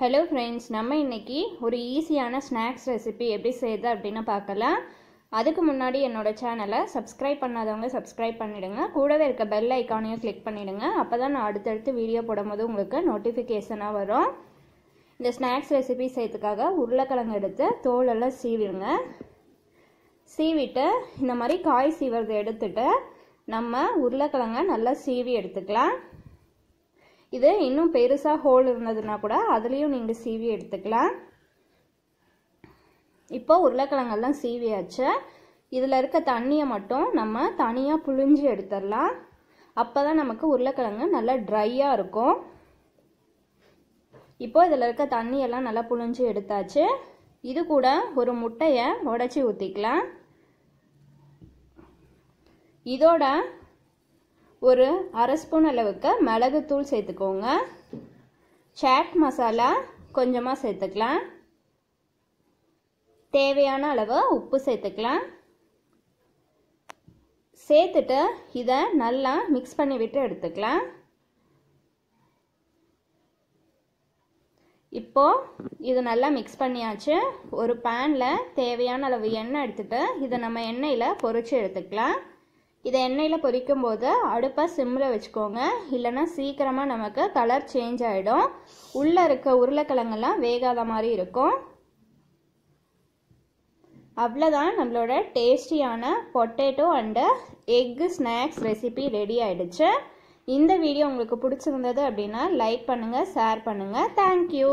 Hello friends நம்ம இன்னைக்கு ஒரு ஈஸியான ஸ்நாக்ஸ் ரெசிபி எப்படி செய்யுது அப்படின்னு பார்க்கலாம். அதுக்கு முன்னாடி என்னோட சேனலை சப்ஸ்கிரைப் பண்ணாதவங்க சப்ஸ்கிரைப் பண்ணிவிடுங்க கூடவே இருக்க பெல் ஐக்கானையும் கிளிக் பண்ணிவிடுங்க அப்போ தான் நான் அடுத்தடுத்து வீடியோ போடும்போது உங்களுக்கு நோட்டிஃபிகேஷனாக வரும். இந்த ஸ்நாக்ஸ் ரெசிபி செய்யறதுக்காக உருளைக்கிழங்கு எடுத்து தோலெல்லாம் சீவிடுங்க. சீவிட்டு இந்த மாதிரி காய் சீவுறது எடுத்துட்டு நம்ம உருளைக்கிழங்க நல்லா சீவி எடுத்துக்கலாம். இது இன்னும் பெருசாக ஹோல் இருந்ததுன்னா கூட அதுலேயும் நீங்கள் சீவி எடுத்துக்கலாம். இப்போ உருளைக்கிழங்கெல்லாம் சீவியாச்சு. இதில் இருக்க தண்ணியை மட்டும் நம்ம தனியாக புழிஞ்சு எடுத்துடலாம். அப்போ தான் நமக்கு உருளைக்கிழங்கு நல்லா ட்ரையாக இருக்கும். இப்போ இதில் இருக்க தண்ணியெல்லாம் நல்லா புழிஞ்சு எடுத்தாச்சு. இது கூட ஒரு முட்டையை உடச்சி ஊற்றிக்கலாம் இதோட ஒரு அரை ஸ்பூன் அளவுக்கு மிளகுத்தூள் சேர்த்துக்கோங்க. சாட் மசாலா கொஞ்சமாக சேர்த்துக்கலாம். தேவையான அளவு உப்பு சேர்த்துக்கலாம். சேர்த்துட்டு இதை நல்லா மிக்ஸ் பண்ணி விட்டு எடுத்துக்கலாம். இப்போ இது நல்லா மிக்ஸ் பண்ணியாச்சு. ஒரு பேனில் தேவையான அளவு எண்ணெய் எடுத்துகிட்டு இதை நம்ம எண்ணெயில் பொறிச்சு எடுத்துக்கலாம். இதை எண்ணெயில் பொரிக்கும் போது அடுப்பை சிம்மில் வச்சுக்கோங்க. இல்லைன்னா சீக்கிரமாக நமக்கு கலர் சேஞ்ச் ஆகிடும் உள்ளே இருக்க உருளைக்கிழங்கெல்லாம் வேகாத மாதிரி இருக்கும். அவ்வளோதான் நம்மளோட டேஸ்டியான potato and egg snacks recipe ready ஆகிடுச்சு இந்த வீடியோ உங்களுக்கு பிடிச்சிருந்தது அப்படின்னா லைக் பண்ணுங்கள் ஷேர் பண்ணுங்கள் தேங்க்யூ